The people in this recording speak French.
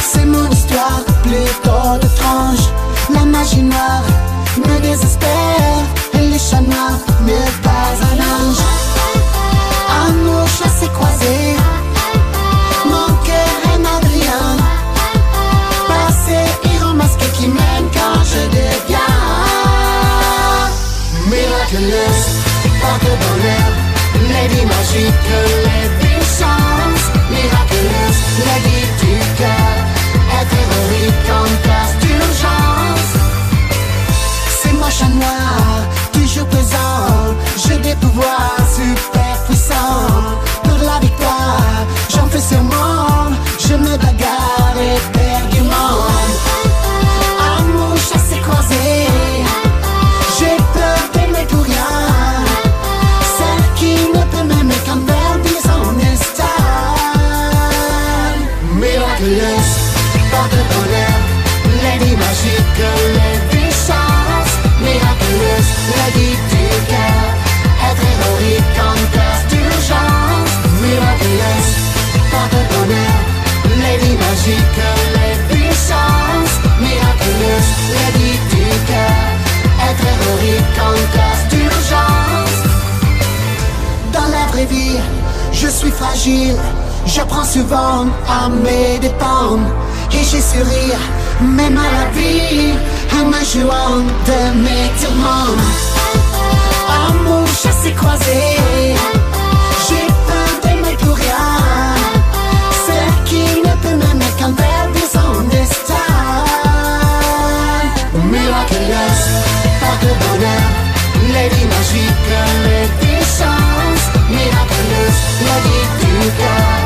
c'est mon histoire plutôt étrange. La magie noire me désespère, et les chats noirs ne pas un ange. À nos chassés croisés, mon cœur est ma brillante. Passé héros masqué qui mène quand je deviens miraculeuse, porte bonheur, lady magique, lady chance, miraculeuse, lady Miraculeuse, porte bonheur, lady magique, lady chance. Miraculeuse, lady du cœur, être héroïque en cas d'urgence. Miraculeuse, porte bonheur, lady magique, lady chance. Miraculeuse, lady du cœur, être héroïque en cas d'urgence. Dans la vraie vie, je suis fragile. Je J'apprends souvent à me dépendre et j'ai su rire même à la vie en me jouant de mes tourments. Amour chassé croisé, j'ai peur d'aimer pour rien. Celle qui ne peut m'aimer qu'en perdant son destin. Miraculeuse, par le bonheur, lady magique, lady chance. Miraculeuse, la vie du cœur.